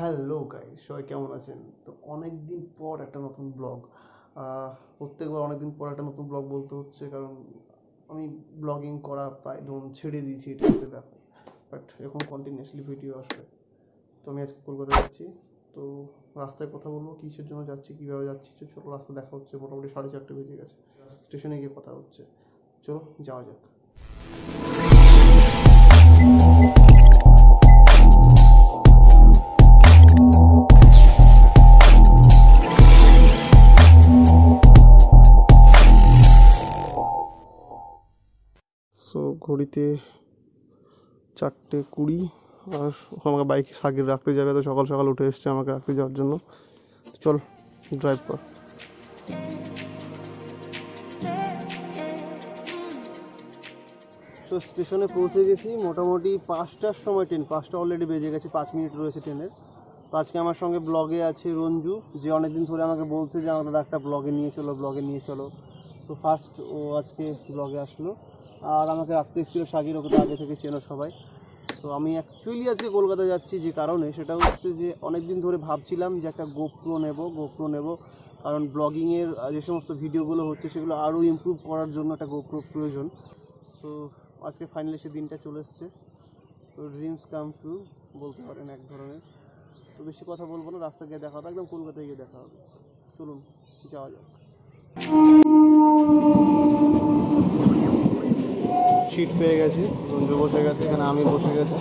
Hello guys সবাই কেমন আছেন? তো অনেক দিন পর একটা নতুন ব্লগ প্রত্যেকবার অনেক দিন পর একটা নতুন ব্লগ বলতে হচ্ছে, কারণ আমি ব্লগিং করা প্রায় ধরুন ছেড়ে দিয়েছি, এটা হচ্ছে ব্যাপার। বাট এখন কন্টিনিউয়াসলি ভিডিও আসবে। তো আমি আজকে কলকাতা যাচ্ছি। তো রাস্তায় কথা বলব, কিসের জন্য যাচ্ছি, কীভাবে যাচ্ছি ছোটো রাস্তা দেখা হচ্ছে, মোটামুটি সাড়ে চারটে বেজে গেছে। স্টেশনে গিয়ে কথা হচ্ছে। চলো, যাওয়া যাক। ঘড়িতে চারটে কুড়ি, আর আমাকে বাইক সাগির রাখতে যাবে, তো সকাল সকাল উঠে এসছে আমাকে রাখতে যাওয়ার জন্য। চল ড্রাইভ কর। সো স্টেশনে পৌঁছে গেছি, মোটামুটি পাঁচটার সময় ট্রেন পাঁচটা অলরেডি বেজে গেছে, পাঁচ মিনিট রয়েছে ট্রেনের তো আজকে আমার সঙ্গে ব্লগে আছে রঞ্জু, যে অনেকদিন ধরে আমাকে বলছে যে আমাদের একটা ব্লগে নিয়ে চলো ব্লগে নিয়ে চলো। তো ফার্স্ট ও আজকে ব্লগে আসলো। আর আমাকে রাখতে এসেছিল সাগির, ওকে আগে থেকে চেনো সবাই। তো আমি অ্যাকচুয়ালি আজকে কলকাতা যাচ্ছি যে কারণে, সেটা হচ্ছে যে অনেক দিন ধরে ভাবছিলাম যে একটা গোপ্রো নেব গোপ্রো নেব। কারণ ব্লগিংয়ের যে সমস্ত ভিডিওগুলো হচ্ছে, সেগুলো আরও ইমপ্রুভ করার জন্য একটা গোপ্রো প্রয়োজন। তো আজকে ফাইনালি সে দিনটা চলে এসছে। তো ড্রিমস কাম ট্রু বলতে পারেন এক ধরনের। তো বেশি কথা বলব না, রাস্তা গিয়ে দেখা হবে, একদম কলকাতায় গিয়ে দেখা হবে। চলুন, যাওয়া যাক সিট পেয়ে গেছি রঞ্জু বসে গেছে এখানে আমি বসে গেছি।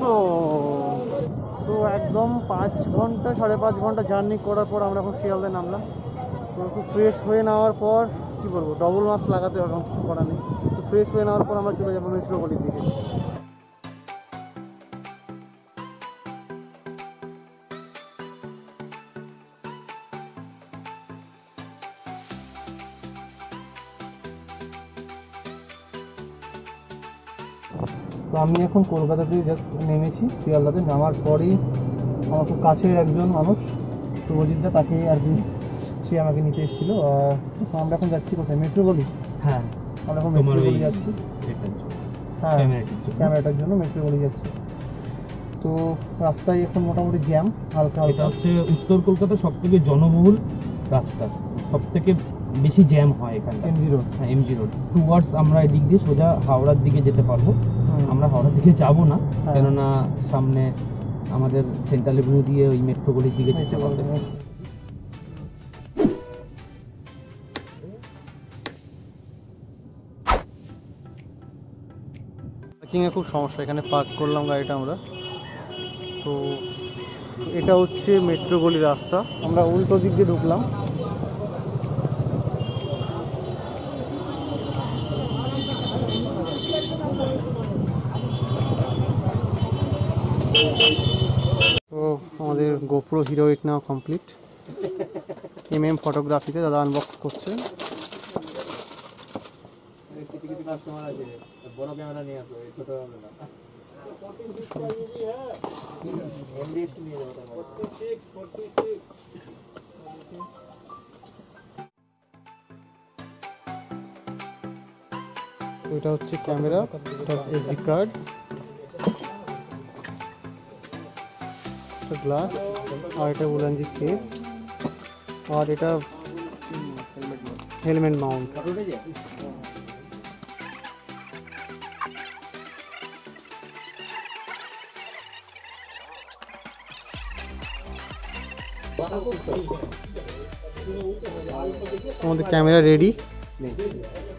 তো একদম পাঁচ ঘণ্টা, সাড়ে পাঁচ ঘণ্টা জার্নি করার পর আমরা এখন শিয়ালদায় নামলাম। তো একটু ফ্রেশ হয়ে নেওয়ার পর, কী বলব ডবল মাস্ক লাগাতে হবে, এখন কিছু করার নেই। তো ফ্রেশ হয়ে নেওয়ার পর আমরা চলে যাব মেট্রোপলির দিকে। তো আমি এখন কলকাতাতে জাস্ট নেমেছি, শিয়ালদাতে নামার পরেই আমার খুব কাছের একজন মানুষ শুভজিৎ দা তাকে আর কি সে আমাকে নিতে এসেছিল। আমরা এখন যাচ্ছি কোথায়? মেট্রো গলি হ্যাঁ। আমরা এখন মেট্রো গলি যাচ্ছি। হ্যাঁ ক্যামেরাটার জন্য। ক্যামেরাটার জন্য মেট্রো গলি যাচ্ছি। তো রাস্তায় এখন মোটামুটি জ্যাম হালকা এটা হচ্ছে উত্তর কলকাতা সব থেকে জনবহুল রাস্তা। সব থেকে বেশি জ্যাম হয় এখানে এমজি রোড হ্যাঁ এমজি রোড টুয়ার্ডস আমরা এদিক দিয়ে সোজা হাওড়ার দিকে যেতে পারব। আমরা হাওড়ার দিকে যাব না। হ্যাঁ। কেননা সামনে আমাদের সেন্ট্রাল এভিনিউ দিয়ে ওই মেট্রোগুলির দিকে যেতে পারব পার্কিংয়ে খুব সমস্যা, এখানে পার্ক করলাম গাড়িটা আমরা। তো এটা হচ্ছে মেট্রো গলি রাস্তা। আমরা উল্টো দিক দিয়ে ঢুকলাম। তো আমাদের গোপ্রো হিরো এইট নেওয়া কমপ্লিট এম এম ফটোগ্রাফিতে দাদা আনবক্স করছে। এটা হচ্ছে ক্যামেরা এটা এসডি কার্ড এটা গ্লাস আর এটা উলানজি কেস আর এটা হেলমেট মাউন্ট আমাদের ক্যামেরা রেডি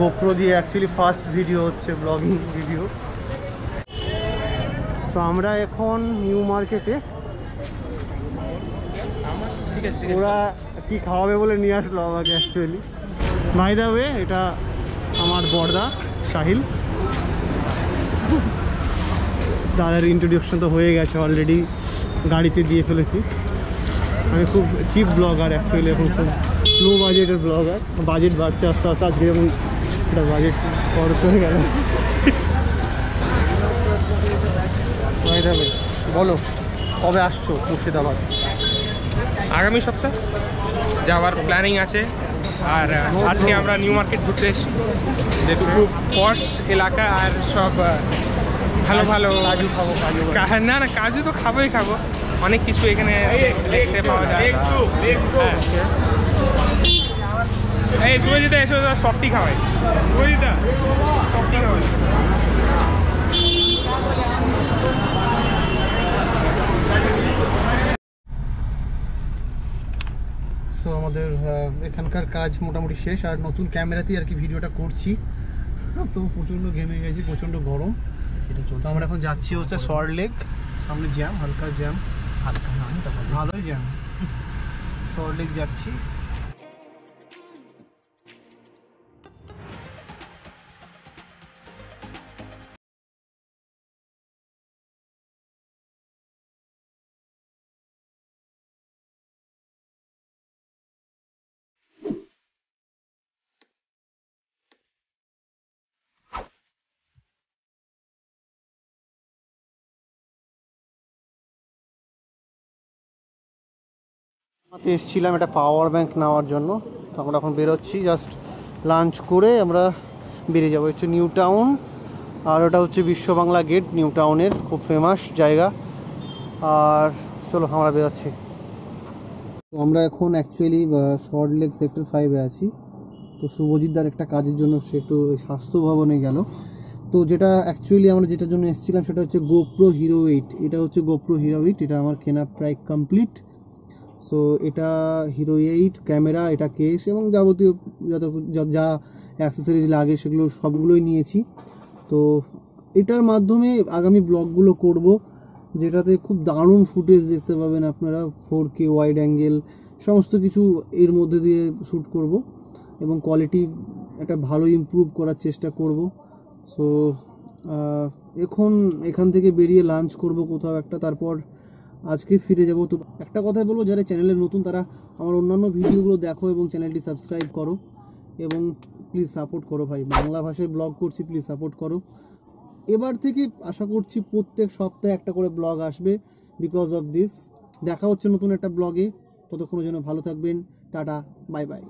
গোপ্রো দিয়ে অ্যাকচুয়ালি ফার্স্ট ভিডিও হচ্ছে ব্লগিং ভিডিও তো আমরা এখন নিউ মার্কেটে ওরা কি খাওয়াবে বলে নিয়ে আসলো আমাকে অ্যাকচুয়ালি বাই দা ওয়ে এটা আমার বড়দা সাহিল। দাদার ইন্ট্রোডিউকশন তো হয়ে গেছে অলরেডি গাড়িতে দিয়ে ফেলেছি। আমি খুব চিপ ব্লগার অ্যাকচুয়ালি এখন খুব লো বাজেটের ব্লগার বাজেট বাড়ছে আস্তে আস্তে, আজকে যেমন এটা বাজেট খরচ হয়ে গেল। বলো কবে আসছো মুর্শিদাবাদ? আগামী সপ্তাহ যাওয়ার প্ল্যানিং আছে। আর আজকে আমরা নিউ মার্কেট ঘুরতে এসেছি। যেহেতু খুব পশ এলাকা আর সব ভালো ভালো কাজু খাব, কাজু খাব। না না কাজু তো খাবোই খাব। অনেক কিছু এখানে দেখতে পাওয়া যায়। হ্যাঁ। এই সুরজিতা এসো সফটি খাওয়াই। সুরজিতা সফটি খাওয়াই। সো আমাদের এখানকার কাজ মোটামুটি শেষ আর নতুন ক্যামেরাতেই আর কি ভিডিওটা করছি। তো প্রচণ্ড ঘেমে গেছি প্রচণ্ড গরম। তো আমরা এখন যাচ্ছি হচ্ছে সল্ট লেক সামনে জ্যাম হালকা জ্যাম হালকা ভালোই জ্যাম সল্ট লেক যাচ্ছি। আমাতে এসেছিলাম একটা পাওয়ার ব্যাংক নেওয়ার জন্য। তো আমরা এখন বেরোচ্ছি জাস্ট লাঞ্চ করে আমরা বেরিয়ে যাব। হচ্ছে নিউ টাউন আর ওটা হচ্ছে বিশ্ব বাংলা গেট নিউ টাউনের খুব ফেমাস জায়গা। আর চলো আমরা বেরোচ্ছি। তো আমরা এখন অ্যাকচুয়ালি শর্ট লেক সেক্টর ফাইভে আছি। তো শুভজিৎদার একটা কাজের জন্য সে একটু স্বাস্থ্য ভবনে গেল। তো যেটা অ্যাকচুয়ালি আমরা যেটার জন্য এসেছিলাম সেটা হচ্ছে গোপ্রো হিরো এইট এটা হচ্ছে গোপ্রো হিরো এইট এটা আমার কেনা প্রায় কমপ্লিট সো এটা হিরো এইট ক্যামেরা এটা কেস এবং যাবতীয় যত যা- অ্যাক্সেসরিজ লাগে সেগুলো সবগুলোই নিয়েছি। তো এটার মাধ্যমে আগামী ব্লগগুলো করব, যেটাতে খুব দারুণ ফুটেজ দেখতে পাবেন আপনারা ফোর কে ওয়াইড অ্যাঙ্গেল সমস্ত কিছু এর মধ্যে দিয়ে শ্যুট করব এবং কোয়ালিটি একটা ভালো ইমপ্রুভ করার চেষ্টা করব। সো এখন এখান থেকে বেরিয়ে লাঞ্চ করব কোথাও একটা, তারপর আজকে ফিরে যাব তো। একটা কথাই বলব, যারা চ্যানেলে নতুন, তারা আমার অন্যান্য ভিডিওগুলো দেখো এবং চ্যানেলটি সাবস্ক্রাইব করো এবং প্লিজ সাপোর্ট করো ভাই। বাংলা ভাষায় ব্লগ করছি প্লিজ সাপোর্ট করো। এবার থেকে আশা করছি প্রত্যেক সপ্তাহে একটা করে ব্লগ আসবে বিকজ অফ দিস দেখা হচ্ছে নতুন একটা ব্লগে ততক্ষণের জন্য ভালো থাকবেন। Tata bye bye